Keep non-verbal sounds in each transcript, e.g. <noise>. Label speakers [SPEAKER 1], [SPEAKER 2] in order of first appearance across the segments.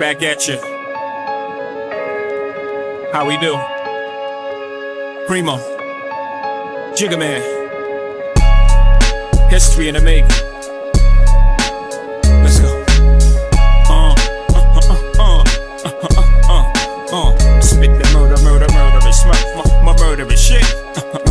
[SPEAKER 1] back at you. How we do? Primo, Jigga Man, history in the making. Let's go. Uh, uh, uh, uh, uh, uh, uh, uh. Spit the murder, murder, murderous, my, my, my murderous shit.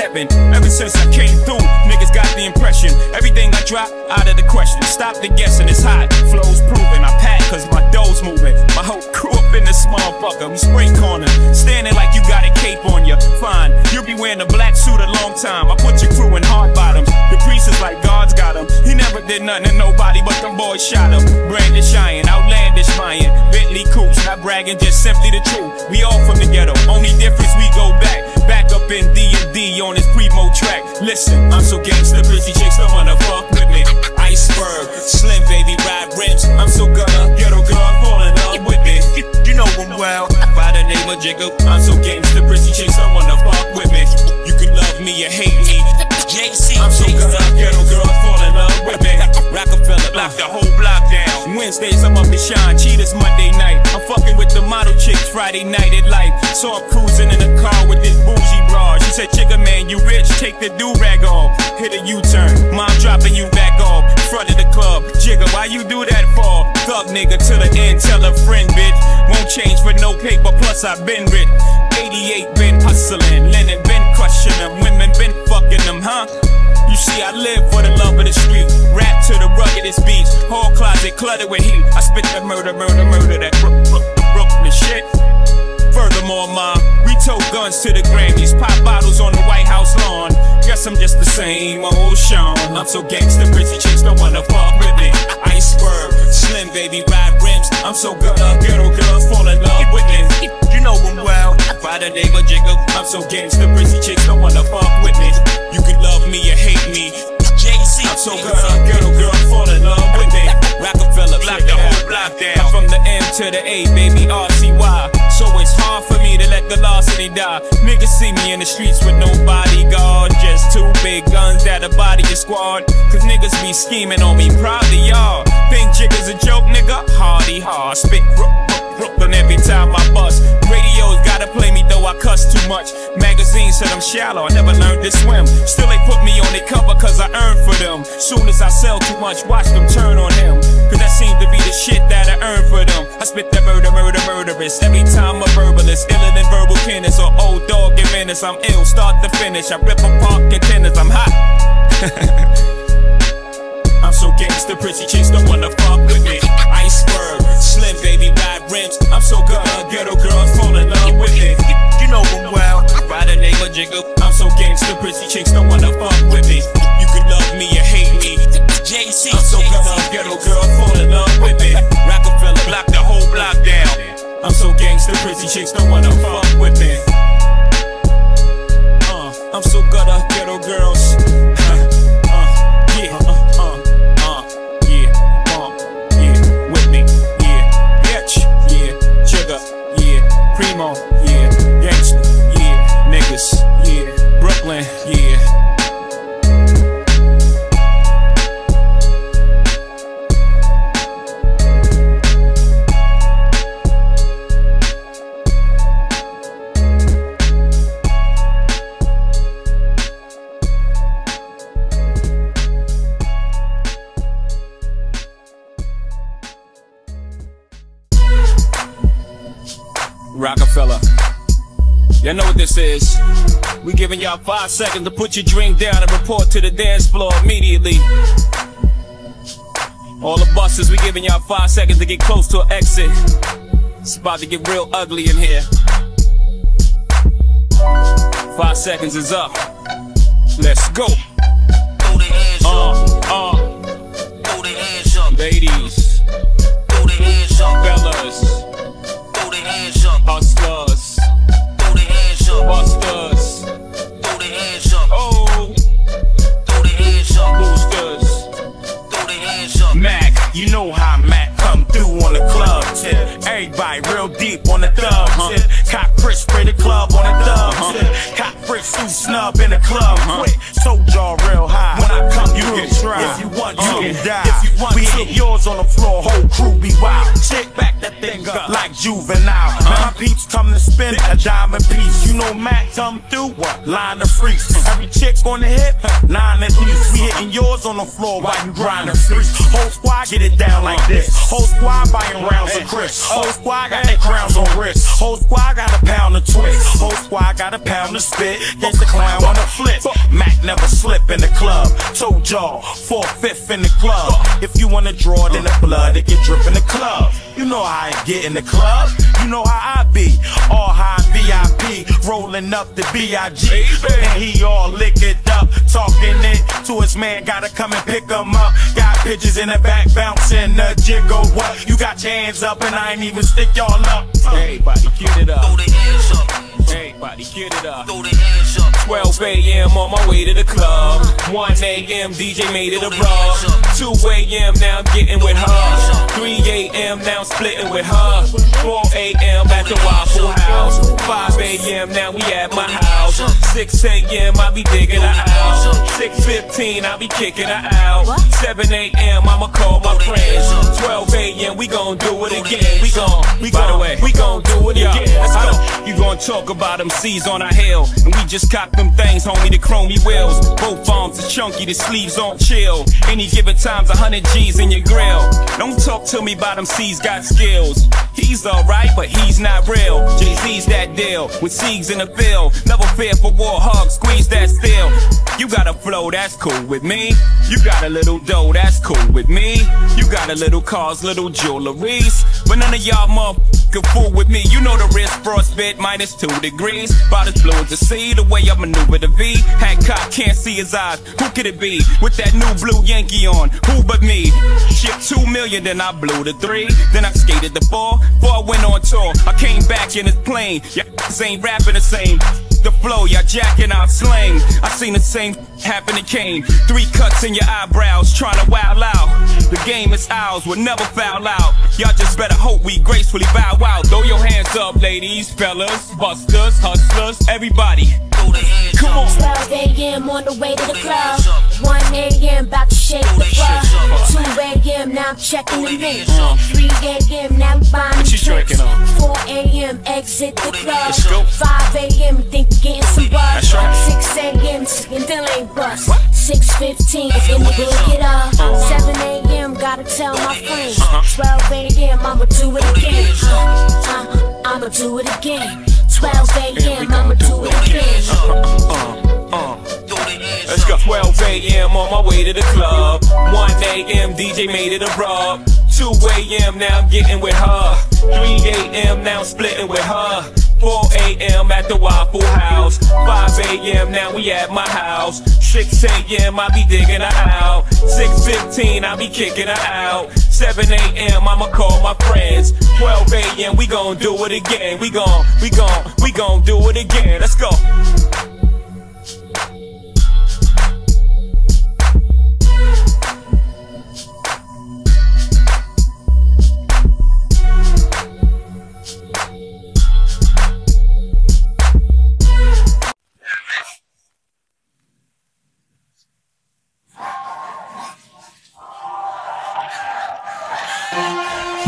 [SPEAKER 1] Heaven. Ever since I came through, niggas got the impression. Everything I drop, out of the question. Stop the guessing, it's hot. Flow's proven, I pack cause my dough's moving. My whole crew up in the small bucket, we spray corner. Standing like you got a cape on you. Fine, you'll be wearing a black suit a long time. I put your crew in hard bottoms. The priest is like God's got him. He never did nothing to nobody, but them boys shot him. Brandon Cheyenne, outlandish Mayan. Bentley Coops, not bragging, just simply the truth. We all from the ghetto, only difference we go back. Back up in D&D on this primo track. Listen, I'm so gangsta, busy chicks don't wanna fuck with me. Iceberg, slim baby, ride rims. I'm so gonna ghetto girl, fall in love with me. You, know him well, by the name of Jigga. I'm so gangsta, busy chicks don't wanna fuck with me. You can love me or hate me. Jay-Z, I'm so gonna ghetto girl, fall in love with me. Roc-A-Fella, lock the whole block. Wednesdays I'm up in shine, cheetahs Monday night. I'm fucking with the model chicks Friday night at life. So I'm cruising in the car with this bougie bra. She said, Jigga man, you rich, take the do rag off. Hit a U-turn, mom dropping you back off. Front of the club, Jigga, why you do that for? Thug nigga to the end, tell a friend, bitch. Won't change for no paper, plus I've been rich. 88 been hustling, Lennon been crushing them, women been fucking them, huh? See, I live for the love of the street. Rap to the ruggedest beats. Whole closet cluttered with heat. I spit that murder, murder, murder, that Brook, Brook, Brooklyn shit. Furthermore, ma, we tote guns to the Grammys, pop bottles on the White House lawn. Guess I'm just the same old Shawn. I'm so gangsta, pretty chicks don't wanna fuck with me. Iceberg, slim baby, ride rims. I'm so good, uh, ghetto girls fall in love with me. Know them well, by the name of Jigga. I'm so gangsta, pretty chicks don't wanna fuck with me. You can love me or hate me. Jay-Z, I'm so good, uh, ghetto girls fall in love with me. Roc-A-Fella, block the whole block down. From the M to the A, baby, RCY. It's hard for me to let the lost larceny die. Niggas see me in the streets with no bodyguard. Just two big guns that'll body your squad. Cause niggas be scheming on me, probably y'all. Think Jigga's a joke, nigga? Hardy hard. Spit Brook, Brooklyn every time I bust. Radio's gotta play me though I cuss too much. Magazines said I'm shallow, I never learned to swim. Still they put me on their cover cause I earned for them. Soon as I sell too much, watch them turn on him. Cause that seems to be the shit that I earned for them. I spit that murder, murder, murderous. Every time a verbalist, iller than verbal tennis or old dog in Venice. I'm ill, start to finish. I rip apart contenders, I'm hot. <laughs> I'm so gangsta, pretty chicks don't wanna fuck with me. Iceberg, slim baby, ride rims. I'm so good, uh, ghetto girls fall in love with me. You know them well, by the name of Jigga. I'm so gangsta, pretty chicks don't wanna fuck with me. You can love me or hate me. Jay-Z, I'm so good, uh, ghetto girls fall in love with me. Roc-A-Fella, block the whole block down. I'm so gangsta, pretty chicks don't wanna fuck with me. Uh, I'm so good, five seconds to put your drink down and report to the dance floor immediately. All the buses, we giving y'all five seconds to get close to an exit. It's about to get real ugly in here. Five seconds is up. Let's go.
[SPEAKER 2] Throw the hands up,
[SPEAKER 1] Uh, uh,
[SPEAKER 2] throw the hands up,
[SPEAKER 1] ladies,
[SPEAKER 2] throw the hands up,
[SPEAKER 1] fellas,
[SPEAKER 2] You
[SPEAKER 1] know
[SPEAKER 2] how I'm at, come
[SPEAKER 1] through
[SPEAKER 2] on the club tip.
[SPEAKER 3] Everybody real deep on the thug uh-huh. tip. Cop Chris spray the club on the thug uh-huh. tip. Cop Chris too snub in the club uh-huh. quick. So y'all real high. When I come you through, can try. If you want, you can die. If you want, we hit yours on the floor. Whole crew be wild. Chick up like juvenile. Now my peeps come to spin a diamond piece. You know Matt come through. What line of freaks? Every chick on the hip, nine at least. We hitting yours on the floor while you grinding streets. Whole squad get it down like this. Whole squad buying rounds of Chris. Whole squad got their crowns on wrist. Whole squad got a pound of twist. Whole squad got a pound of spit. Get the clown on the flip. Mac never slip in the club. Toe jaw, four fifth in the club. If you wanna draw it in the blood, it get drip in the club. You know how I get in the club. You know how I be. All high VIP, rolling up the B.I.G. And he all licked up, talking it to his man. Gotta come and pick him up. Got pitches in the back, bouncing the jiggle. What? You got your hands up, and I ain't even stick y'all up.
[SPEAKER 1] Everybody, get it
[SPEAKER 2] Throw
[SPEAKER 1] up.
[SPEAKER 2] the hands up.
[SPEAKER 1] Everybody, get it up.
[SPEAKER 2] Throw the hands up.
[SPEAKER 1] 12 a.m. on my way to the club. 1 a.m. DJ made it a rub. 2 a.m. now I'm getting with her. 3 a.m. now I'm splitting with her. 4 a.m. at the Waffle House. 5 a.m. now we at my house. 6 a.m. I be digging her out. 6:15 I be kicking her out. 7 a.m. I'ma call my friends. 12 a.m. we gon' do it again. We gon' we gon' we gon' do it again. Let's go. You gon' talk about them C's on our hill, and we just cock them things, homie. The chromey wheels. Both arms are chunky, the sleeves on chill. Any given time's a hundred G's in your grill. Don't talk to me about them C's got skills. He's alright, but he's not real. Jay Z's that deal with C's in the field. Never fear for war, hug, squeeze that steel. You got a flow, that's cool with me. You got a little dough, that's cool with me. You got a little cars, little jewelries. But none of y'all motherfucking fool with me. You know the wrist frostbit minus two degrees. About as blue as the sea, the way I maneuver the V. Hancock can't see his eyes. Who could it be? With that new blue Yankee on. Who but me? Shipped two million, then I blew the three. Then I skated the four. Four went on tour, I came back in his plane. Y'all ain't rapping the same. The flow, y'all jacking out slang. I seen the same happen to Kane. Three cuts in your eyebrows, trying to wow out. The game is ours, we'll never foul out. Y'all just better hope we gracefully bow out. Throw your hands up, ladies, fellas, busters, hustlers, everybody.
[SPEAKER 2] Throw the hands
[SPEAKER 1] Come
[SPEAKER 2] up.
[SPEAKER 1] on.
[SPEAKER 4] 12 a.m. on the way to the club. 1 a.m. about to shake the club. 2 a.m. now I'm checking the mix. 3 a.m. now I'm buying
[SPEAKER 1] What you
[SPEAKER 4] drinks.
[SPEAKER 1] drinking on?
[SPEAKER 4] 4 a.m. exit the club. 5 a.m. think we're getting some buzz.
[SPEAKER 1] Right.
[SPEAKER 4] 6 a.m. and still ain't bust. 6.15 in the book it up. 7 a.m. gotta tell my friends. 12 a.m. I'ma do it again. Uh, I'ma do it again. 12 a.m. I'ma do it again.
[SPEAKER 2] Throw the hands
[SPEAKER 1] Let's go. 12 a.m. on my way to the club. 1 a.m. DJ made it a rub. 2 a.m. now I'm getting with her. 3 a.m. now I'm splitting with her. 4 a.m. at the Waffle House. 5 a.m. now we at my house. 6 a.m. I be digging her out. 6:15 I be kicking her out. 7 a.m. I'ma call my friends. 12 a.m. we gon' do it again. We gon' we gon' we gon' do it again. Let's go.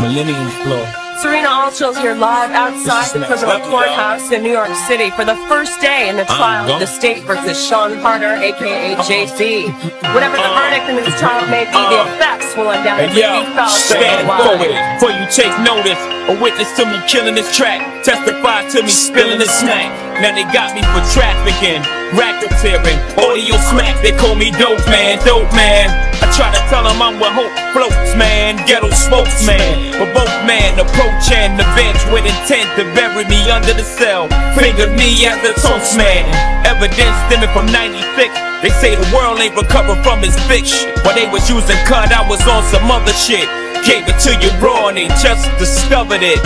[SPEAKER 1] Millennium Flow.
[SPEAKER 5] Serena Alto's here live outside the Criminal Courthouse in New York City for the first day in the trial of the state versus Shawn Carter, aka Jay-Z. Whatever the verdict in this trial may be, the uh, effects will undoubtedly be felt
[SPEAKER 1] stand forward before you take notice. A witness to me killing this track, testify to me spilling this snack. Now they got me for trafficking, racketeering, audio smack. They call me dope man, dope man. I try to tell them I'm what hope floats, man. Ghetto spokesman, but both man approaching the bench with intent to bury me under the cell. Finger me as a toast man. Evidence stemming from 96. They say the world ain't recovered from his bitch. While they was using cut, I was on some other shit. Gave it to you raw and they just discovered it.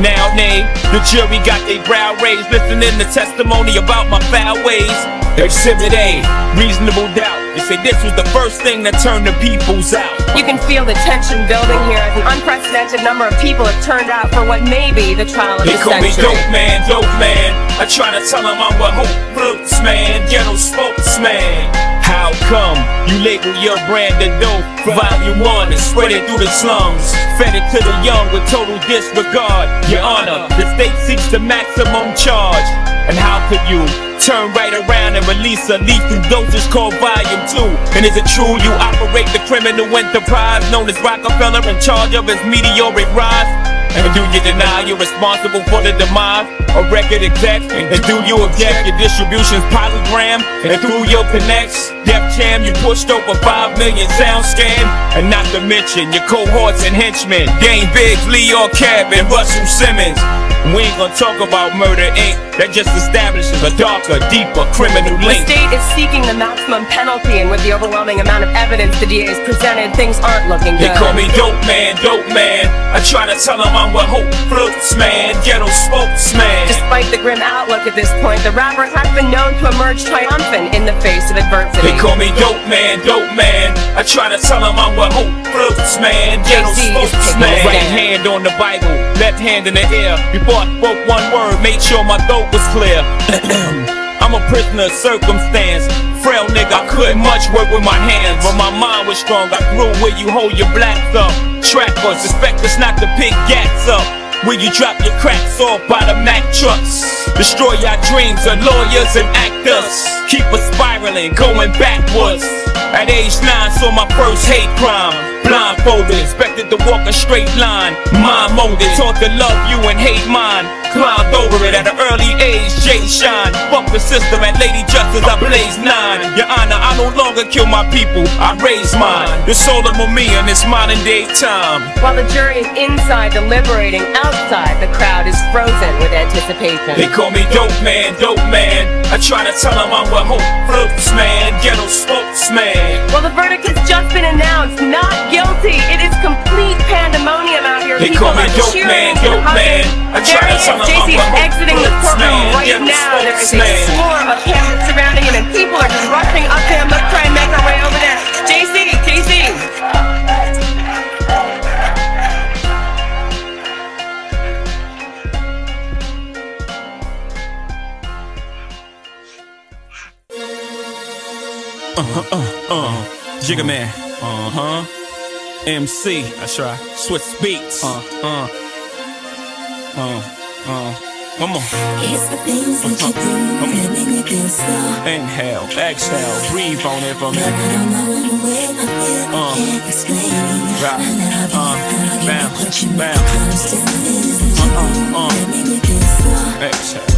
[SPEAKER 1] Now, nay, the jury got their brow raised, listening to testimony about my foul ways. Exhibit A, reasonable doubt. They say this was the first thing that turned the peoples out.
[SPEAKER 5] You can feel the tension building here as an unprecedented number of people have turned out for what may be the trial of
[SPEAKER 1] They
[SPEAKER 5] the
[SPEAKER 1] call me dope man, dope man. I try to tell them I'm a hope floats man, ghetto spokesman. How come you label your brand a dope? Volume one and spread it through the slums. Fed it to the young with total disregard. Your honor, the state seeks the maximum charge. And how could you turn right around and release a lethal dosage called Volume 2? And is it true you operate the criminal enterprise known as Roc-A-Fella in charge of his meteoric rise? And do you deny you're responsible for the demise of record execs? And do you object your distribution's PolyGram? And through your connects, Def Jam, you pushed over 5 million SoundScan? And not to mention your cohorts and henchmen, Dame Biggs, Lyor Cohen, and Russell Simmons. We ain't gonna talk about Murder Inc. That just establishes a darker, deeper criminal link.
[SPEAKER 5] The state is seeking the maximum penalty, and with the overwhelming amount of evidence the DA has presented, things aren't looking good.
[SPEAKER 1] They call me dope man, dope man. I try to tell them I'm what hope floats, man. Ghetto spokesman.
[SPEAKER 5] Despite the grim outlook at this point, the rapper has been known to emerge triumphant in the face of adversity.
[SPEAKER 1] They call me dope man, dope man. I try to tell them I'm what hope floats, man. Ghetto
[SPEAKER 5] Jay-Z is taking
[SPEAKER 1] spokesman. Right hand on the Bible, left hand in the air. Before I spoke one word, made sure my throat was clear. <clears throat> I'm a prisoner of circumstance. Frail nigga, I couldn't much work with my hands, but my mind was strong. I grew where you hold your blacks up. Trappers, expect us not to pick gats up. Where you drop your cracks off by the Mack trucks. Destroy your dreams of lawyers and actors. Keep us spiraling, going backwards. At age nine, saw my first hate crime. Blindfolded, expected to walk a straight line. Mind molded, taught to love you and hate mine. Climbed over it at an early age, Jay Shine. Fuck the system at Lady Justice, I blaze nine. Your Honor, I no longer kill my people, I raise mine. The soul of me in this modern day time.
[SPEAKER 5] While the jury is inside deliberating, outside the crowd is frozen with anticipation.
[SPEAKER 1] They call me dope man, dope man. I try to tell them I'm what hope floats, man. Ghetto spokesman.
[SPEAKER 5] Well, the verdict has just been announced. Not guilty. It is complete pandemonium out here.
[SPEAKER 1] They
[SPEAKER 5] People
[SPEAKER 1] call me
[SPEAKER 5] are
[SPEAKER 1] dope
[SPEAKER 5] cheering
[SPEAKER 1] man,
[SPEAKER 5] and
[SPEAKER 1] dope man. I
[SPEAKER 5] There
[SPEAKER 1] try
[SPEAKER 5] he
[SPEAKER 1] to
[SPEAKER 5] is.
[SPEAKER 1] tell him Jay-Z
[SPEAKER 5] is exiting the courtroom
[SPEAKER 1] man.
[SPEAKER 5] right
[SPEAKER 1] Ghetto
[SPEAKER 5] now. There is a
[SPEAKER 1] spokesman.
[SPEAKER 5] swarm of cameras surrounding him, and people are just rushing up to him. Let's try and make our way over there. Jay-Z, Jay-Z.
[SPEAKER 1] Uh, Jigga Man. Uh huh. MC. That's right. Swizz Beatz. Uh, uh. Uh, uh. Come on.
[SPEAKER 6] It's the things that you do that make me feel so.
[SPEAKER 1] Inhale, exhale, breathe on it for me.
[SPEAKER 6] But I don't know when the way I feel, I
[SPEAKER 1] Uh.
[SPEAKER 6] can't explain.
[SPEAKER 1] Right.
[SPEAKER 6] I love you,
[SPEAKER 1] Uh.
[SPEAKER 6] girl, you
[SPEAKER 1] Bam.
[SPEAKER 6] know you make
[SPEAKER 1] Bam.
[SPEAKER 6] me close to the things that you
[SPEAKER 1] Uh,
[SPEAKER 6] do
[SPEAKER 1] uh.
[SPEAKER 6] that make me feel so.
[SPEAKER 1] Exhale.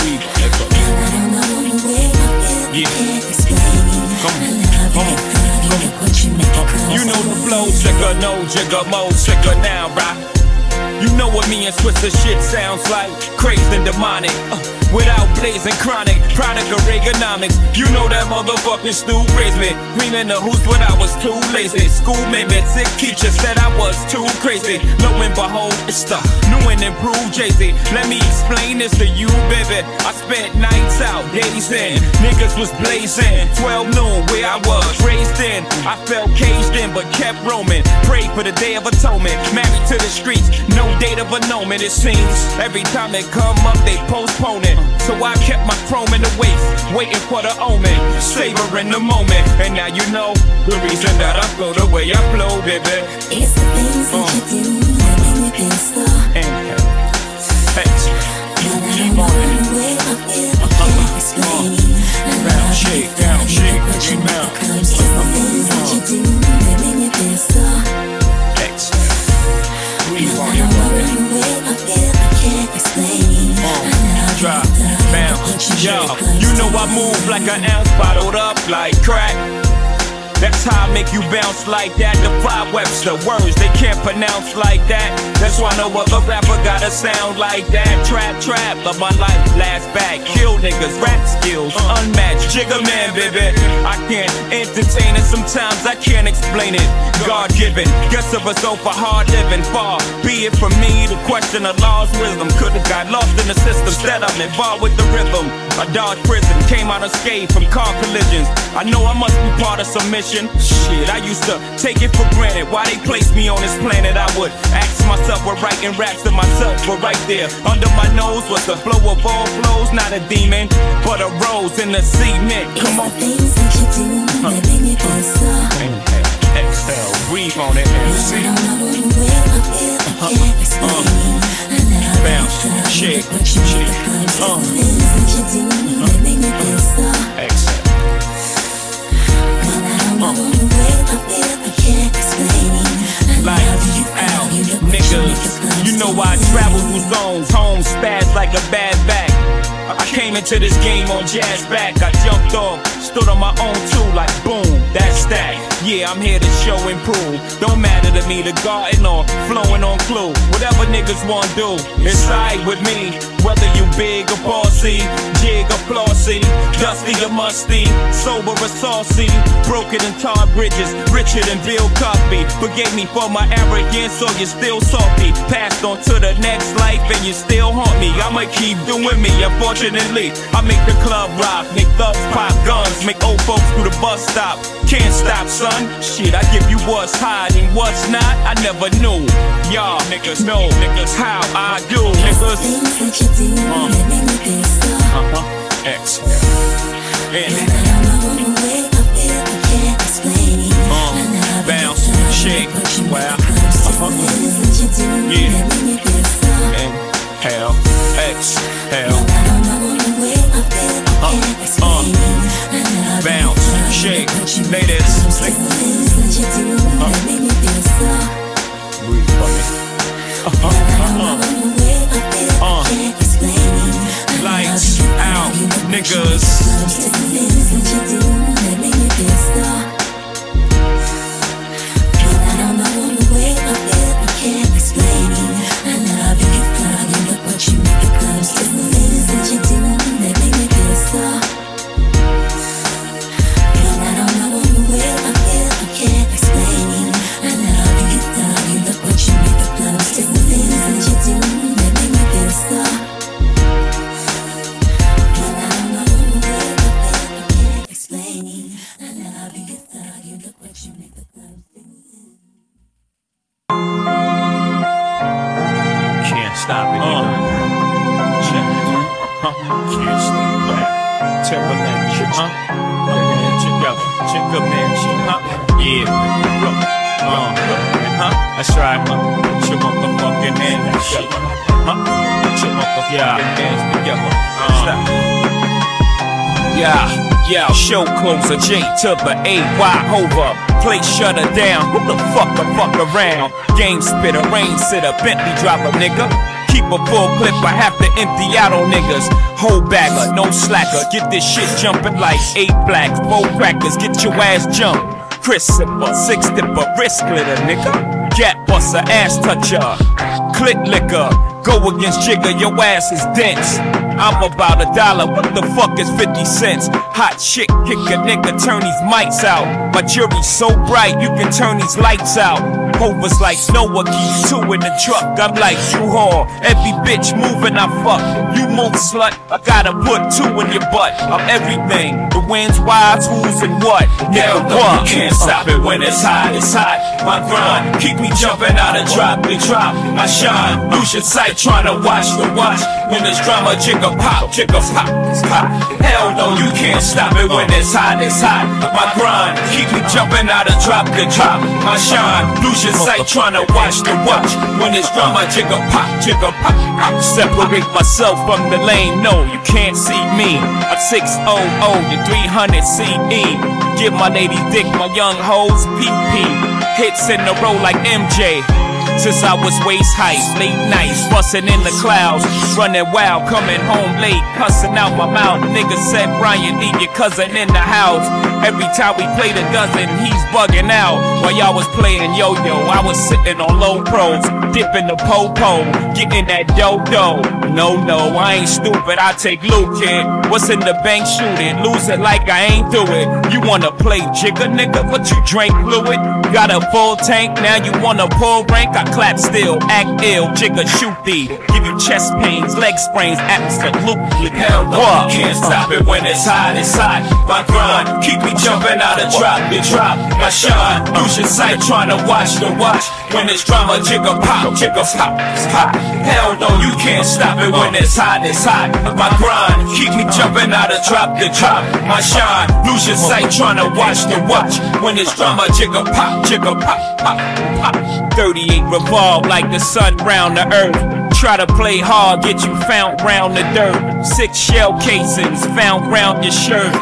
[SPEAKER 1] Breathe on it for me.
[SPEAKER 6] I don't know when the way I feel, I
[SPEAKER 1] Yeah.
[SPEAKER 6] can't explain.
[SPEAKER 1] Come on.
[SPEAKER 6] I love
[SPEAKER 1] Come
[SPEAKER 6] you,
[SPEAKER 1] on.
[SPEAKER 6] You know
[SPEAKER 1] the flow, jigger, no jigger, mo sicker now, right? You know what me and Switzer shit sounds like Crazed and demonic uh, Without blazing chronic Product of Reaganomics You know that motherfucking Stu raised me. Cleaning the hoops when I was too lazy. School made me sick Teacher said I was too crazy. Lo and behold, it's the new and improved Jay-Z. Let me explain this to you, baby. I spent nights out, days in Niggas was blazing. 12 noon where I was raised in. I felt caged in but kept roaming. Prayed for the day of atonement. Married to the streets, no date of annulment It seems. Every time they come up they postpone it So I kept my chrome in the waist Waiting for the omen Savoring the moment And now you know the reason that I flow the way I flow, baby
[SPEAKER 6] It's the things that you do that make me feel so.
[SPEAKER 1] Inhale Exhale
[SPEAKER 6] But I don't know when the way I can't explain. You,
[SPEAKER 1] shake,
[SPEAKER 6] girl,
[SPEAKER 1] bounce,
[SPEAKER 6] you know
[SPEAKER 1] shake,
[SPEAKER 6] what you
[SPEAKER 1] bring it
[SPEAKER 6] make
[SPEAKER 1] down.
[SPEAKER 6] me close the things
[SPEAKER 1] Yo, you know I move like an ounce bottled up like crack. That's how I make you bounce like that. The Defy Webster words they can't pronounce like that. That's why no other rapper got a sound like that. Trap, trap, love my life, last back. Kill niggas, rap skills, unmatched. Jigga man, baby. I can't entertain it, sometimes I can't explain it. God given, guess of us for hard living. Far be it from me to question the law's wisdom. Could've got lost in the system, instead I'm involved with the rhythm. I dodged prison, came out unscathed from car collisions. I know I must be part of some mission. Shit, I used to take it for granted. Why they placed me on this planet? I would ask myself, we're writing raps to myself, but right there under my nose was the flow of all flows, not a demon, but a rose in the cement. Come on.
[SPEAKER 6] things that you do that uh-huh. uh. uh. uh-huh. make me feel so.
[SPEAKER 1] Exhale, breathe on it,
[SPEAKER 6] I
[SPEAKER 1] MC.
[SPEAKER 6] don't know the way I feel, I can't explain. I know
[SPEAKER 1] Bounce, shake, shake,
[SPEAKER 6] clubs
[SPEAKER 1] uh.
[SPEAKER 6] do.
[SPEAKER 1] Lights
[SPEAKER 6] love you,
[SPEAKER 1] out, niggas. You know. I travel through zones, home spaz like a bad back. I came into this game on Jaz back. I jumped off, stood on my own too, like boom, that's that. Yeah, I'm here to show and prove. Don't matter to me, the garden or flowing on clue. Whatever niggas wanna do, it's alright with me. Whether you big or bossy, dusty or musty, sober or saucy, broken and tar bridges, richer than Bill Cosby. Forgave me for my arrogance, so you're still salty. Passed on to the next life, and you still haunt me. I'ma keep doing me, unfortunately. I make the club rock, make thugs pop guns, make old folks do the bus stop. Can't stop, son. Shit, I give you what's hot and what's not. I never knew. Y'all niggas know niggas how I do, niggas.
[SPEAKER 6] Things that you do that make me feel.
[SPEAKER 1] Uh-huh. Exhale.
[SPEAKER 6] And
[SPEAKER 1] Inhale.
[SPEAKER 6] I don't know the way I feel, I can't explain.
[SPEAKER 1] Uh,
[SPEAKER 6] I love you,
[SPEAKER 1] bounce,
[SPEAKER 6] love you,
[SPEAKER 1] shake,
[SPEAKER 6] what you make
[SPEAKER 1] wow.
[SPEAKER 6] the clubs do.
[SPEAKER 1] Uh-huh.
[SPEAKER 6] Things that you do
[SPEAKER 1] Yeah.
[SPEAKER 6] that make me feel so.
[SPEAKER 1] Inhale. Exhale.
[SPEAKER 6] I don't know the way I feel, I can't
[SPEAKER 1] niggas. J to the A, Y over. Place shut her down, who the fuck the fuck around? Game spitter, rain sitter, Bentley driver, nigga. Keep a full clip, I have to empty out on niggas. Whole bagger, no slacker, get this shit jumping like eight blacks, four crackers, get your ass jumped. Chris sipper, six dipper, wrist glitter, nigga. Gap buster, ass toucher, click liquor. Go against Jigga, your ass is dense. I'm about a dollar, what the fuck is 50 cents? Hot shit, kick a nigga, turn these mics out. My jury's so bright, you can turn these lights out. Hova's like Noah keys, two in the truck. I'm like U-Haul, every bitch moving, I fuck. You move, slut, I gotta put two in your butt. I'm everything, the wind's wild, who's and what? Nigga, what? You can't stop it when it's hot, it's hot. My grind, keep me jumping out of drop and drop. I shine, lose your sight trying to watch the watch. When this drama, pop, jigga pop, pop. Hell no, you can't stop it when it's hot, it's hot. My grind, keep me jumping out of drop and drop. I shine, lose your sight trying to watch the watch. When this drama, jigga pop, jigga pop. Separate myself from the lane, no, you can't see me. I'm 600, you 300 CE. Give my lady dick, my young hoes PP. Hits in a row like MJ. Since I was waist height, late nights, bustin' in the clouds, running wild, coming home late, cussing out my mouth. Nigga said, Brian, leave your cousin in the house. Every time we played a dozen, he's bugging out. While y'all was playing yo-yo, I was sitting on low pros, dipping the po-po, getting that dough-dough. No, no, I ain't stupid, I take loot, kid. What's in the bank, shoot it, lose it like I ain't do it. You wanna play jigga, nigga, but you drink fluid. Got a full tank, now you wanna pull rank. I clap still, act ill, jigga, shoot thee. Give you chest pains, leg sprains, absolutely.
[SPEAKER 3] Hell no, you can't stop it when it's hot, it's hot. My grind, keep me jumping out of drop to drop. My shine, lose your sight trying to watch the watch. When it's drama, jigga pop, jigga pop, it's pop. Hell no, you can't stop it when it's hot, it's hot. My grind, keep me jumping out of drop to drop. My shine, lose your sight trying to watch the watch. When it's drama, jigga pop, jigga pop, pop, pop.
[SPEAKER 1] 38 revolve like the sun round the earth. Try to play hard, get you found round the dirt. Six shell casings found round your shirt.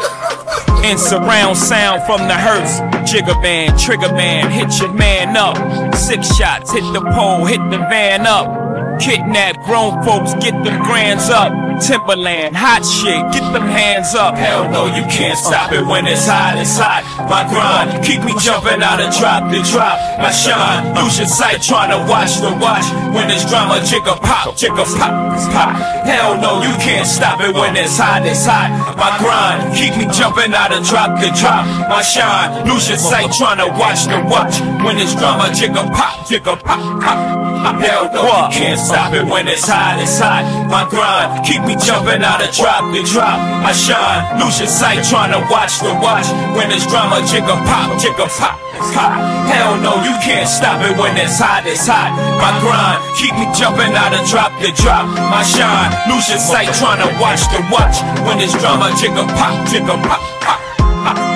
[SPEAKER 1] And surround sound from the hearse. Jigger band, trigger man, hit your man up. Six shots, hit the pole, hit the van up. Kidnap grown folks, get them grands up. Timberland, hot shit, get them hands up.
[SPEAKER 3] Hell no, you can't stop it when it's hot, it's hot. My grind, keep me jumping out of drop to drop. My shine, lose your sight trying to watch the watch. When it's drama, jigga pop, jigga pop, pop. Hell no, you can't stop it when it's hot, it's hot. My grind, keep me jumping out of drop to drop. My shine, lose your sight trying to watch the watch. When it's drama, jigga pop, jigga pop, pop. Hell no, you can't stop it when it's hot, it's hot. My grind, keep me jumping out of drop to drop. I shine, lose your sight trying to watch the watch. When it's drama, jigga pop, jigga pop, pop. Hell no, you can't stop it when it's hot, it's hot. My grind, keep me jumping out of drop to drop. My shine, lose your sight trying to watch the watch. When it's drama, jigga pop, jigga pop, pop, pop.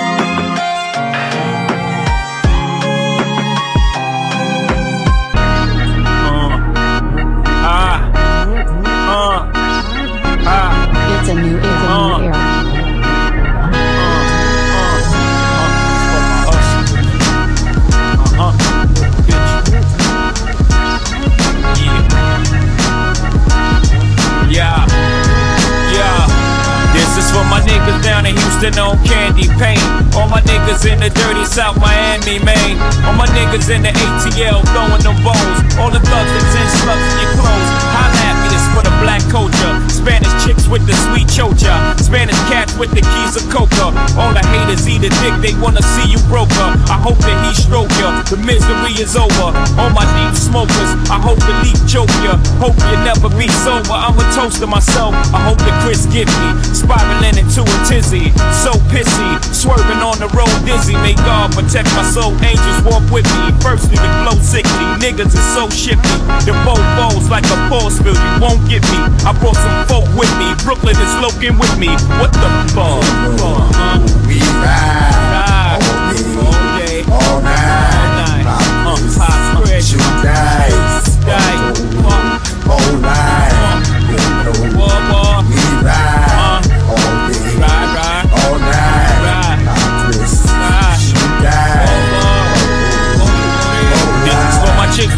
[SPEAKER 1] Down in Houston on Candy Paint. All my niggas in the dirty South Miami, Maine. All my niggas in the ATL throwing them bows. All the thugs that's in slugs in your clothes. Holla at me, for the black culture. Spanish chicks with the sweet chocha. Spanish cats with the keys of coca. All the haters eat a dick, they wanna see you broke up. I hope that he stroke ya. The misery is over. All my deep smokers, I hope the leaf choke ya. Hope you never be sober. I'm a toast to myself. I hope that Chris get me. Spiraling into a tizzy. So pissy. Swerving on the road dizzy. May God protect my soul. Angels walk with me. Firstly, the flow sickly. Niggas is so shifty. The both balls like a force field. You won't get me. I brought some folk with me. Brooklyn is looking with me. What the fuck?
[SPEAKER 7] We ride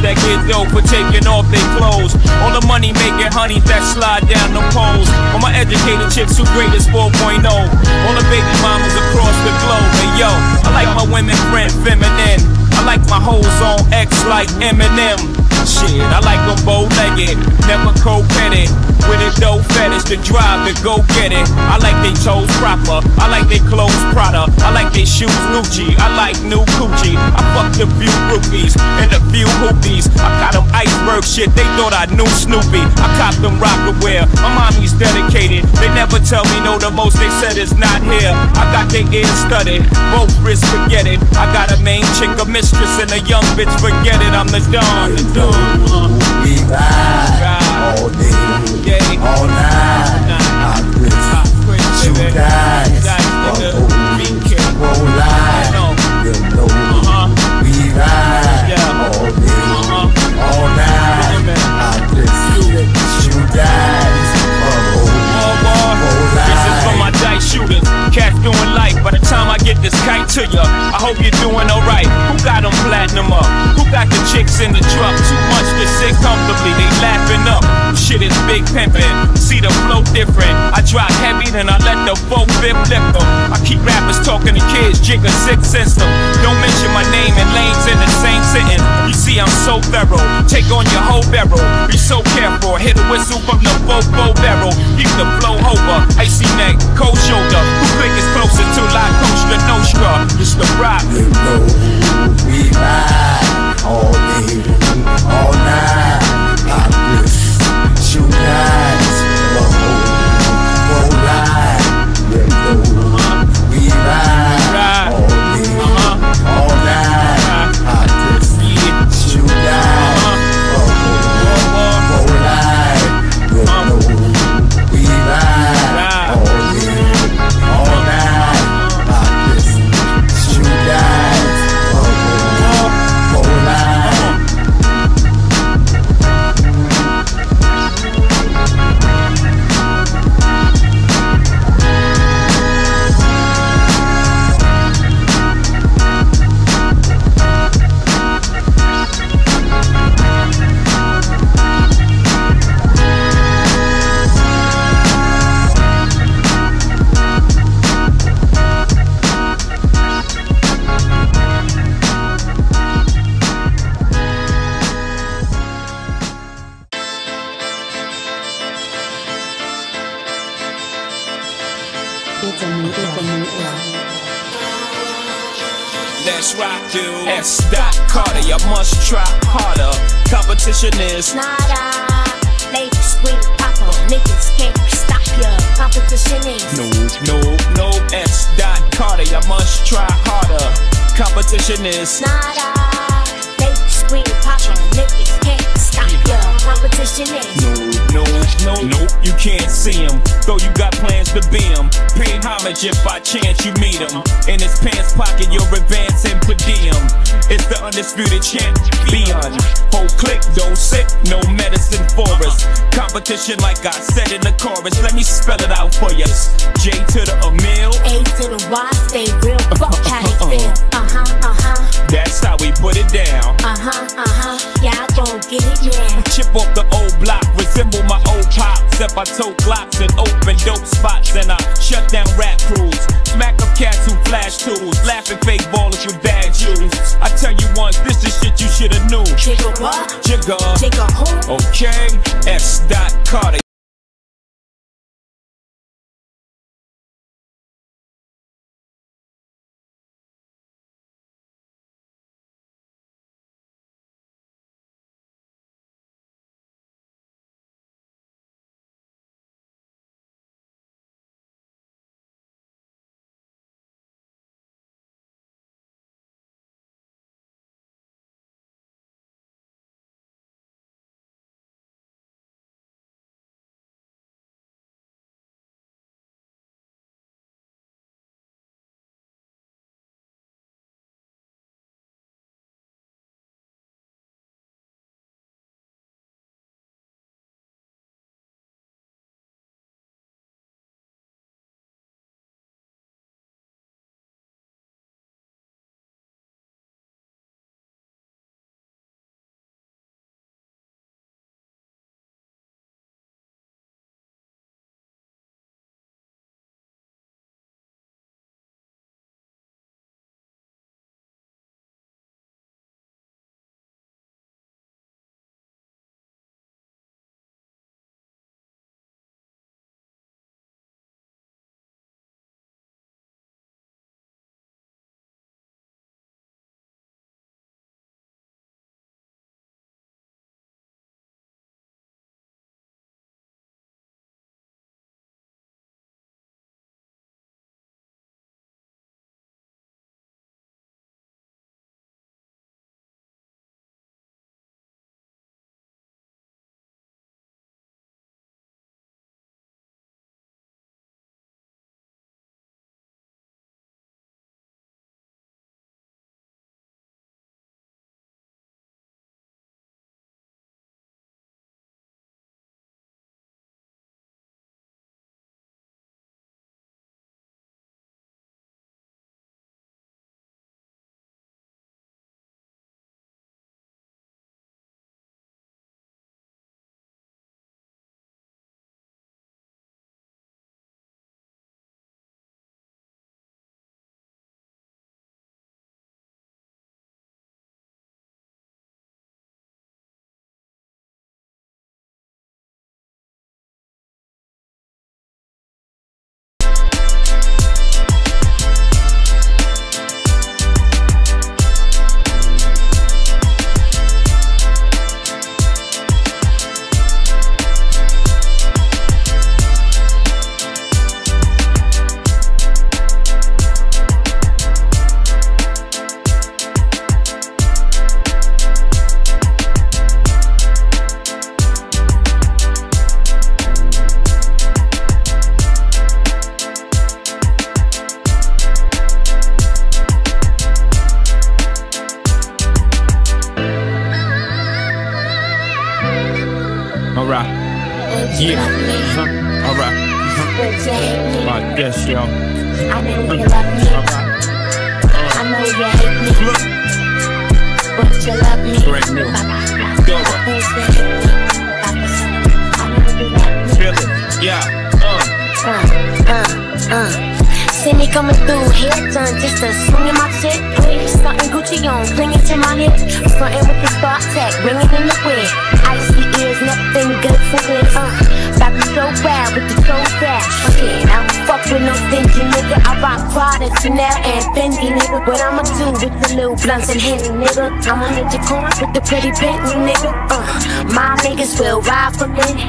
[SPEAKER 1] that get dope for taking off their clothes. All the money making honeys that slide down the poles. All my educated chicks who grade is 4.0. All the baby mamas across the globe. And yo, I like my women friend feminine. I like my hoes on X like Eminem. Shit, I like them bow legged, never co-petted. With a dope fetish to drive to go get it. I like they toes proper, I like they clothes Prada, I like they shoes Gucci, I like new Coogi. I fucked a few groupies and a few hoopies. I got them iceberg shit, they thought I knew Snoopy. I copped them Rocawear, my mommy's dedicated. They never tell me no, the most they said is not here. I got their ears studded, both wrists forget it. I got a main chick, a mistress, and a young bitch, forget it. I'm the Don, the Don.
[SPEAKER 7] We Ride. all day,
[SPEAKER 1] yeah.
[SPEAKER 7] all night. Pop Chris.
[SPEAKER 1] Pop Chris,
[SPEAKER 7] Shoot
[SPEAKER 1] nigga.
[SPEAKER 7] dice.
[SPEAKER 1] Dice, nigga. Beat kick.
[SPEAKER 7] Won't lie.
[SPEAKER 1] This kite to ya, I hope you're doing alright. Who got them platinum up? Who got the chicks in the truck, too much to sit comfortably. They laughing up. Shit is big pimpin'. See the flow different. I drop heavy, then I let the four fifth lift them. I keep rappers talking to kids, jigger six sense them. Don't mention my name and lanes in the same sentence. You see, I'm so thorough. Take on your whole barrel. Be so careful. Hit a whistle from the fofo barrel. Keep the flow over. Icy neck, cold shoulder. Who think is closer to La Cosa Nostra? It's the rock.
[SPEAKER 7] You know we ride all day,
[SPEAKER 1] champion. Whole click, don't sick, no medicine for us. Competition, like I said in the chorus. Let me spell it out for you. J to the Emil.
[SPEAKER 4] A to the Y, stay real, fuck how they feel. Uh huh, uh huh,
[SPEAKER 1] That's how we put it down.
[SPEAKER 4] uh huh, uh huh. Yeah, I gon' get it, yeah.
[SPEAKER 1] Chip off the old block, resemble my old pop. Except I tote glocks and open dope spots, and I shut down rap crews. Smack up cats who flash tools, laughing fake ballers with bad shoes. I tell you once, this is shit you shoulda knew.
[SPEAKER 4] Jigga what?
[SPEAKER 1] Jigga,
[SPEAKER 4] Jigga who?
[SPEAKER 1] okay? S. Dot Carter.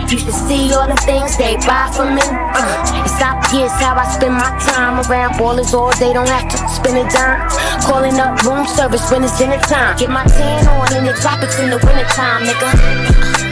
[SPEAKER 4] You should see all the things they buy for me. Uh, it's obvious how I spend my time around ballers all day. Don't have to spend a dime. Calling up room service when it's dinner time. Get my tan on in the tropics in the wintertime, nigga.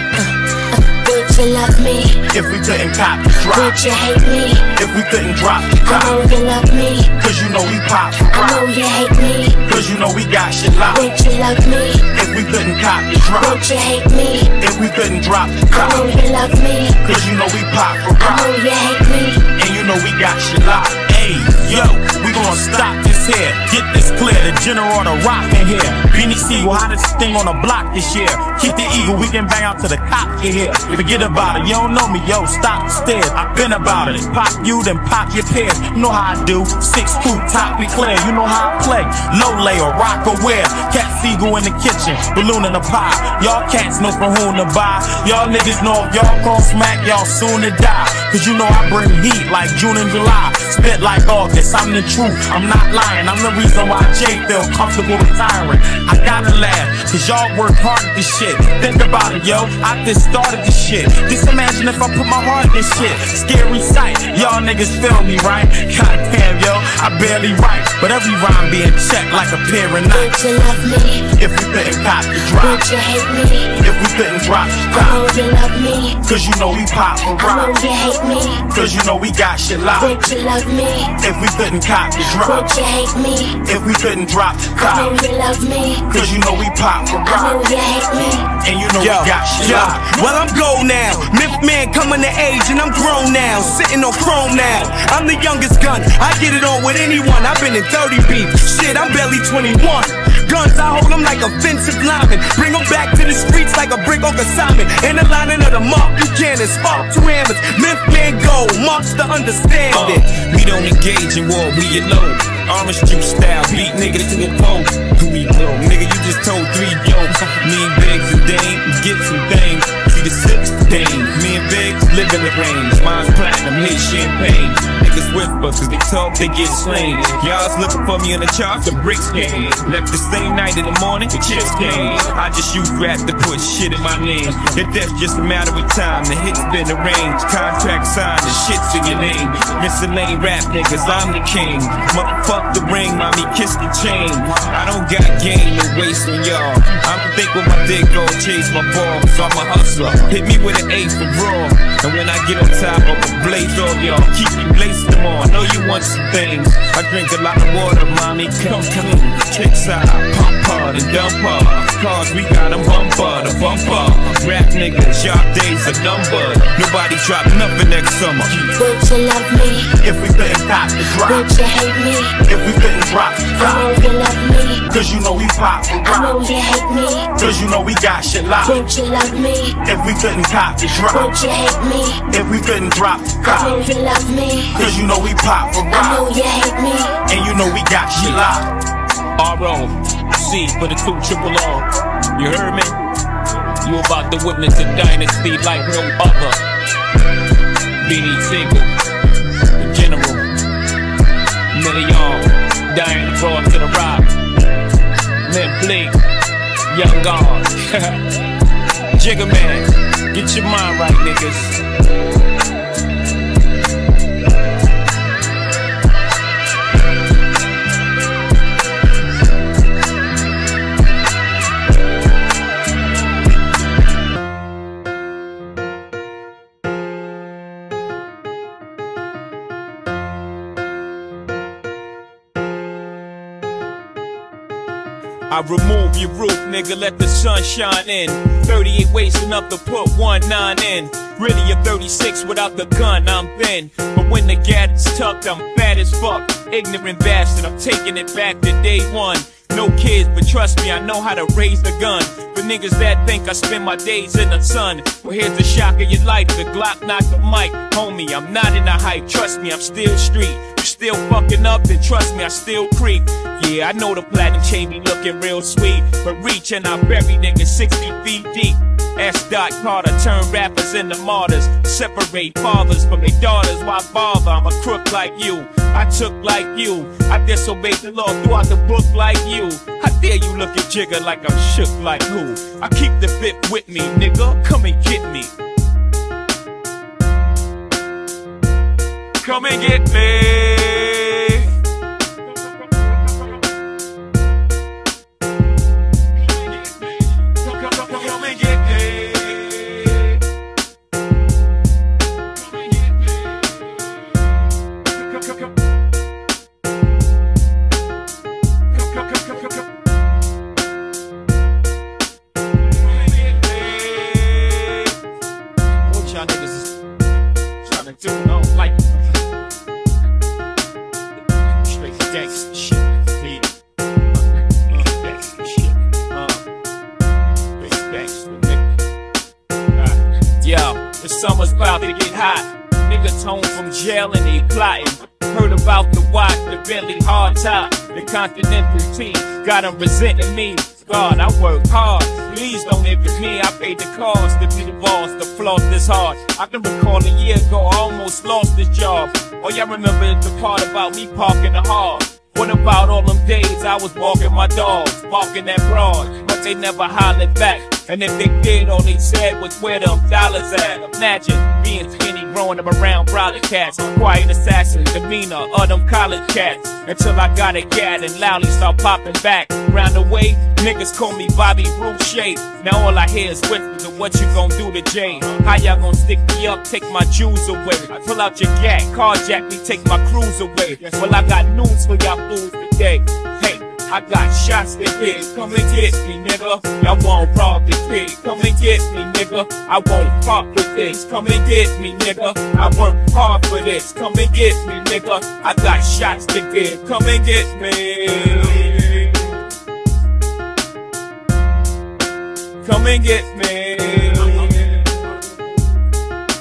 [SPEAKER 4] You love me?
[SPEAKER 3] If we couldn't cop drop,
[SPEAKER 4] Would you hate me?
[SPEAKER 3] if we couldn't drop the
[SPEAKER 4] I know you love me.
[SPEAKER 3] cause you know we pop the
[SPEAKER 4] I know you hate me.
[SPEAKER 3] cause you know we got shit locked.
[SPEAKER 4] Would you love me?
[SPEAKER 3] If we couldn't cop drop,
[SPEAKER 4] Would you hate me?
[SPEAKER 3] if we couldn't drop the
[SPEAKER 4] I know you love me.
[SPEAKER 3] cause you know we pop the
[SPEAKER 4] I know you hate me.
[SPEAKER 3] and you know we got shit locked. Hey, yo, we gonna stop this Get this clear, the general the rock in here. Beanie Sigel, hottest thing on the block this year. Keep the eagle, we can bang out to the cop in here. Forget about it, you don't know me, yo, stop instead. I've been about it. Pop you, then pop your peers. You know how I do. Six foot, top be clear. You know how I play. Low layer, rock wear. Cat Siegel in the kitchen, balloon in the pie. Y'all cats know from whom to buy. Y'all niggas know if y'all gon' smack, y'all soon to die. Cause you know I bring heat like June and July. Spit like August, I'm the truth, I'm not lying. I'm the reason why Jay feel comfortable retiring. I gotta laugh, cause y'all work hard at this shit. Think about it, yo. I just started this shit. Just imagine if I put my heart in this shit. Scary sight. Y'all niggas feel me, right? Goddamn, yo. I barely write, but every rhyme being checked like a pair of
[SPEAKER 4] Would you love me?
[SPEAKER 3] If we couldn't cop the drop,
[SPEAKER 4] Would you hate me?
[SPEAKER 3] if we couldn't drop the top,
[SPEAKER 4] know you love me.
[SPEAKER 3] cause you know we pop
[SPEAKER 4] know
[SPEAKER 3] rock,
[SPEAKER 4] you hate me.
[SPEAKER 3] cause you know we got shit locked.
[SPEAKER 4] Would you love me?
[SPEAKER 3] If we couldn't cop the drop.
[SPEAKER 4] Would
[SPEAKER 3] drop,
[SPEAKER 4] you hate me?
[SPEAKER 3] if we couldn't drop the
[SPEAKER 4] cop. know
[SPEAKER 3] top,
[SPEAKER 4] you love me.
[SPEAKER 3] cause you know we pop and
[SPEAKER 4] I know
[SPEAKER 3] rock,
[SPEAKER 4] you hate me.
[SPEAKER 3] and you know
[SPEAKER 8] Yo,
[SPEAKER 3] we got shit
[SPEAKER 8] yo,
[SPEAKER 3] locked.
[SPEAKER 8] well I'm gold now. Myth man coming to age and I'm grown now. Sitting on chrome now. I'm the youngest gun. I get it on with anyone. I've been in 30 beef. Shit, I'm barely 21. Guns, I hold them like offensive linemen. Bring them back to the streets like a brick on consignment. In the lining of the Marc Buchanan, spark two hammers. Myth man gold, marks the understanding.
[SPEAKER 1] Uh, we don't engage in war, we alone. Orange juice style, beat nigga to a pole. Who we blow? Nigga, you just told three jokes. Me and Biggs and Dame, get some things. See the six dame. Me and Biggs live in the range. Mine's platinum, his champagne. Niggas cause they talk, they get slain. Y'all's looking for me in the charts, the bricks game. Left the same night in the morning, the chips game. I just use rap to put shit in my name. If that's just a matter of time, the hits been arranged. Contract signed, the shit's in your name. Miscellaneous rap niggas, I'm the king. Motherfuck the ring, mommy, kiss the chain. I don't got game to waste on y'all. I'ma think with my dick go chase my ball, so I'm a hustler. Hit me with an ace for raw. And when I get on top, I'ma blaze all y'all. Keep you laced them on. Know you want some things. I drink a lot of water, mommy, come clean. Kick side, pump hard and dump hard. Cars, we got them bumper to bumper. Rap niggas, y'all days are numbered. Nobody drop nothing next summer.
[SPEAKER 4] Would you love me?
[SPEAKER 3] If we couldn't cop the drop,
[SPEAKER 4] Would you hate me?
[SPEAKER 3] if we couldn't drop the
[SPEAKER 4] I know you love me.
[SPEAKER 3] cause you know we pop and
[SPEAKER 4] I know you hate me.
[SPEAKER 3] cause you know we got shit locked.
[SPEAKER 4] Would you love me?
[SPEAKER 3] If we couldn't cop the drop,
[SPEAKER 4] Would you hate me?
[SPEAKER 3] if we couldn't drop the
[SPEAKER 4] I know you love me.
[SPEAKER 3] cause you know we pop and
[SPEAKER 4] I know you hate me.
[SPEAKER 3] and you know we got shit locked.
[SPEAKER 1] R.O. C for the two triple R. You heard me? You about to witness a dynasty like no other. Beanie Sigel, the General, Million, Diane Frost to the Rock, Limp Blake, Young God, <laughs> Jigga Man, get your mind right, niggas. I remove your roof, nigga, let the sun shine in. 38 ways enough to put one nine in. Really a 36 without the gun, I'm thin. But when the gadget's tucked, I'm fat as fuck. Ignorant bastard, I'm taking it back to day one. No kids, but trust me, I know how to raise the gun. For niggas that think I spend my days in the sun. Well, here's the shock of your life, the Glock knocked the mic. Homie, I'm not in the hype, trust me, I'm still street. You still fucking up, then trust me, I still creep. Yeah, I know the platinum chain be looking real sweet. But reach and I bury niggas 60 feet deep. S. Dot Carter turn rappers into martyrs. Separate fathers from their daughters. Why bother? I'm a crook like you. I took like you. I disobeyed the law throughout the book like you. How dare you look at Jigga like I'm shook like who? I keep the bit with me, nigga. Come and get me. Come and get me. Continental T. Got 'em resenting me. God, I work hard. Please don't envy me. I paid the cost to be the boss, to floss this hard. I can recall a year ago, I almost lost this job. Oh, y'all remember the part about me parking the hard? What about all them days I was walking my dogs, walking that broad, but they never hollered back. And if they did, all they said was where them dollars at. Imagine being skinny, growing up around brother cats, quiet assassin, demeanor of them college cats. Until I got a cat and loudly start popping back. Round the way, niggas call me Bobby Boucher. Now all I hear is whispers of what you gon' do to Jay. How y'all gon' stick me up, take my jewels away. I Pull out your gat, carjack me, take my cruise away. Well, I got news for y'all fools today. Hey, I got shots to hit. Come and get me, nigga. Y'all won't rob the kid. Come and get me, nigga. I won't fuck with this. Come and get me, nigga. I work hard for this. Come and get me, nigga. I got shots to give. Come and get me. Come and get me.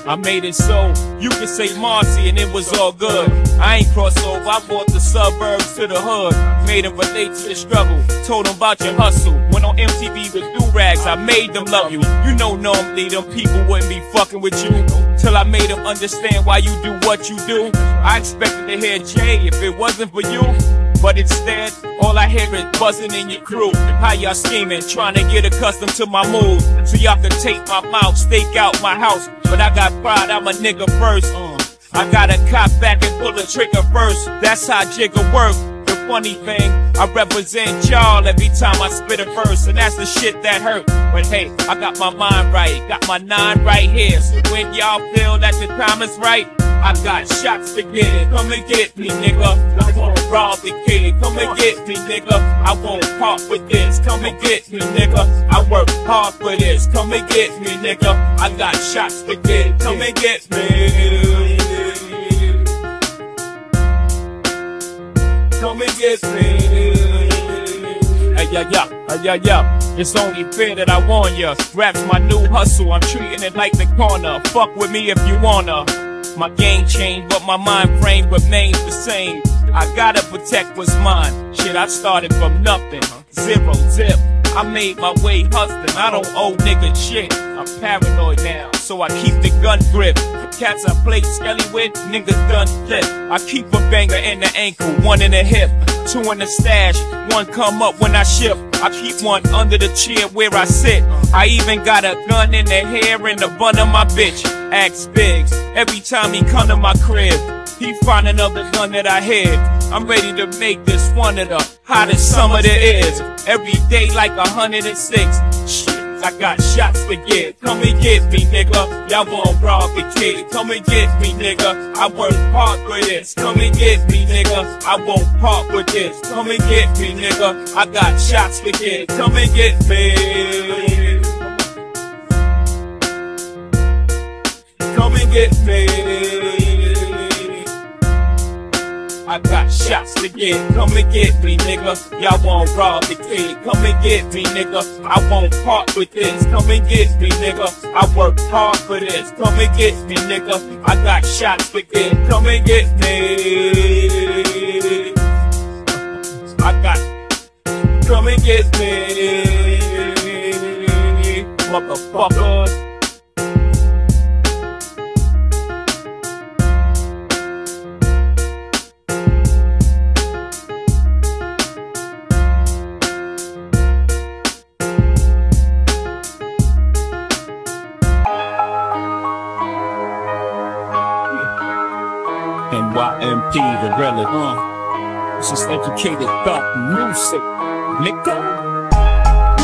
[SPEAKER 1] I made it so you could say Marcy and it was all good. I ain't crossed over, I brought the suburbs to the hood. Made them relate to the struggle, told them about your hustle. On MTV with do rags, I made them love you. You know normally them people wouldn't be fucking with you. Till I made them understand why you do what you do. I expected to hear Jay if it wasn't for you. But instead, all I hear is buzzing in your crew. How y'all scheming, trying to get accustomed to my mood. So y'all can take my mouth, stake out my house. But I got pride, I'm a nigga first. Uh, I gotta cop back and pull the trigger first. That's how Jigga work. Funny thing, I represent y'all every time I spit a verse, and that's the shit that hurt. But hey, I got my mind right, got my nine right here. So when y'all feel that the time is right, I got shots to get it. Come and get me, nigga. I won't rob the kid. Come and get me, nigga. I won't part with this. Come and get me, nigga. I work hard for this. Come and get me, nigga. I got shots to get. Come and get me. Get me. Hey, yeah, yeah, hey. It's only fair that I warn ya. Rap's my new hustle. I'm treating it like the corner. Fuck with me if you wanna. My game changed, but my mind frame remains the same. I gotta protect what's mine. Shit, I started from nothing. Zero zip. I made my way hustling. I don't owe nigga shit. I'm paranoid now, so I keep the gun grip. Cats I play skelly with, niggas done flip. I keep a banger in the ankle, one in the hip, two in the stash, one come up when I ship. I keep one under the chair where I sit. I even got a gun in the hair and the bun of my bitch. Axe Biggs, every time he come to my crib. He find another gun that I hid. I'm ready to make this one of the hottest summer there is. Every day like a hundred and six. Shit, I got shots to get. Come and get me, nigga. Y'all won't rob the kid. Come and get me, nigga. I work hard for this. Come and get me, nigga. I won't part with this. Come and get me, nigga. I got shots to get. Come and get me. Come and get me. I got shots to get. Come and get me, nigga. Y'all won't rob the kid. Come and get me, nigga. I won't part with this. Come and get me, nigga. I work hard for this. Come and get me, nigga. I got shots to get. Come and get me. I got. Come and get me. Motherfucker. The relic. Uh, is educated thought music, nigga.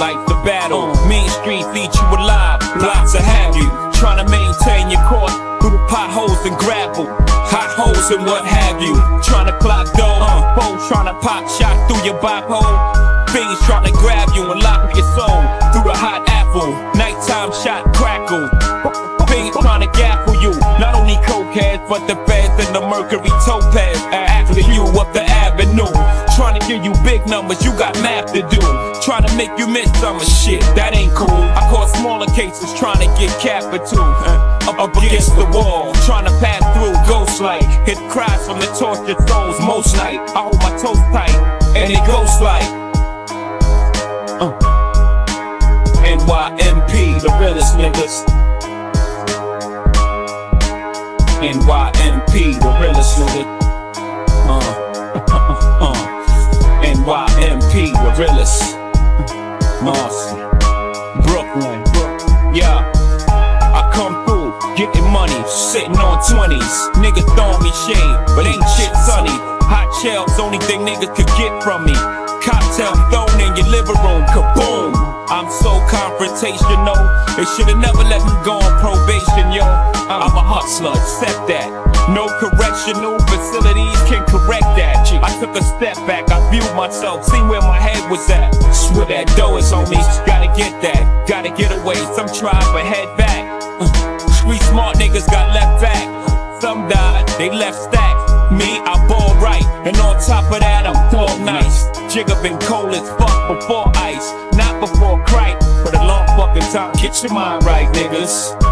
[SPEAKER 1] Like the battle, Main Street feed you alive, blocks to have you. Trying to maintain your course through the potholes and gravel, hot holes and what have you. Trying to clock dough, uh, foes trying to pop shot through your bipolar. Fiends trying to grab you and lock your soul through the hot apple. Nighttime shot crackle. But the feds and the mercury topaz. After you up the avenue. Trying to give you big numbers, you got math to do. Trying to make you miss some of shit, that ain't cool. I caught smaller cases trying to get capital. Uh, up, up against the wall, trying to pass through ghost light. Hit cries from the tortured souls most night. I hold my toes tight, and it goes like. Uh. NYMP, the realest niggas. NYMP, the realest nigga. Uh, <laughs> uh, uh. NYMP, the realest. Marcy, Brooklyn, yeah. I come through, getting money, sitting on 20s. Niggas throwing me shade, but ain't shit sunny. Hot shells, only thing niggas could get from me. Cocktail thrown in your living room, kaboom. I'm so confrontational. They should've never let me go on probation, yo. I'm a hustler, accept that. No correctional facilities can correct that. I took a step back, I viewed myself, seen where my head was at. Swear that dough is on me, gotta get that, gotta get away. Some try but head back. Street smart niggas got left back. Some died, they left stack. Me, I ball right, and on top of that, I'm ball nice. Jigga been cold as fuck before ice, not before crack. For the long fucking time, get your mind right, niggas.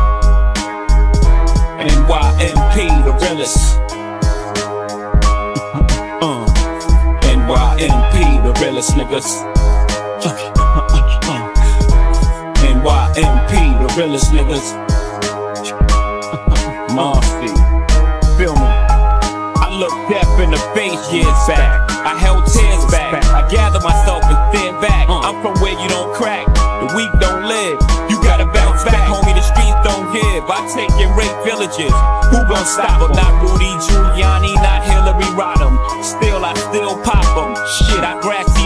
[SPEAKER 1] NYMP, the realest. <laughs> Uh, NYMP, the realest niggas. NYMP, the realest niggas. <laughs> Marcy, feel me? I looked death in the face years back. I held tears back. I gathered myself and stand back. I'm from where you don't crack, the weak don't live. I take and rape villages. Who gon' stop 'em? Not Rudy Giuliani, not Hillary Rodham. Still, I still pop pop 'em. Shit, I grassy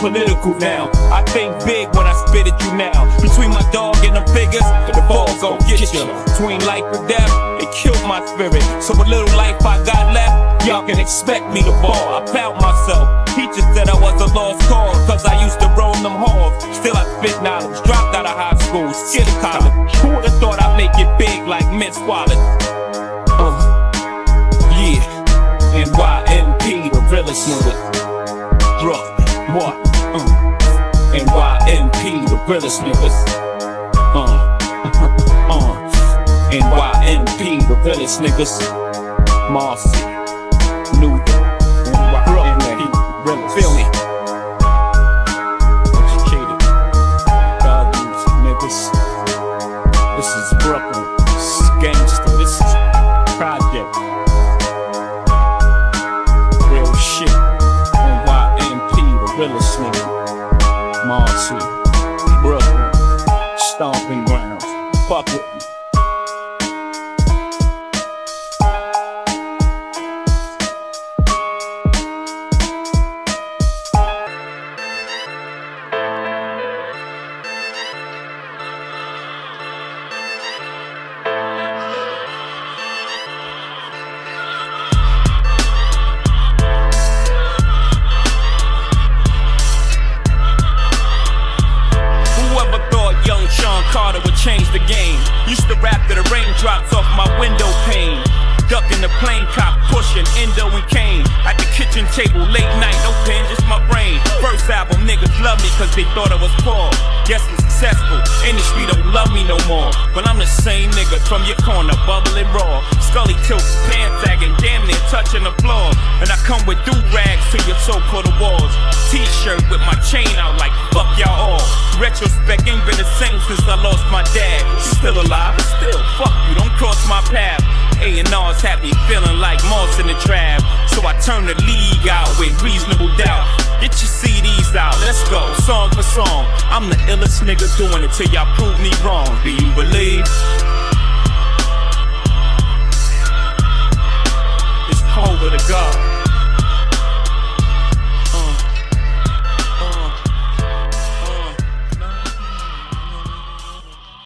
[SPEAKER 1] political now. I think big when I spit at you now. Between my dog and the figures, the balls gon' get you. Between life and death, it killed my spirit. So a little life I got left, y'all can expect me to fall. I found myself. Teachers said I was a lost cause, cause I used to roam them halls. Still I spit knowledge, dropped out of high school, skid college. Who would've thought I'd make it big like Miss Wallace? Uh, yeah, NYMP, the realest nigga. Bruh, what? Uh, NYMP, the realest niggas. Uh, <laughs> uh, NYMP, the realest niggas. Marcy,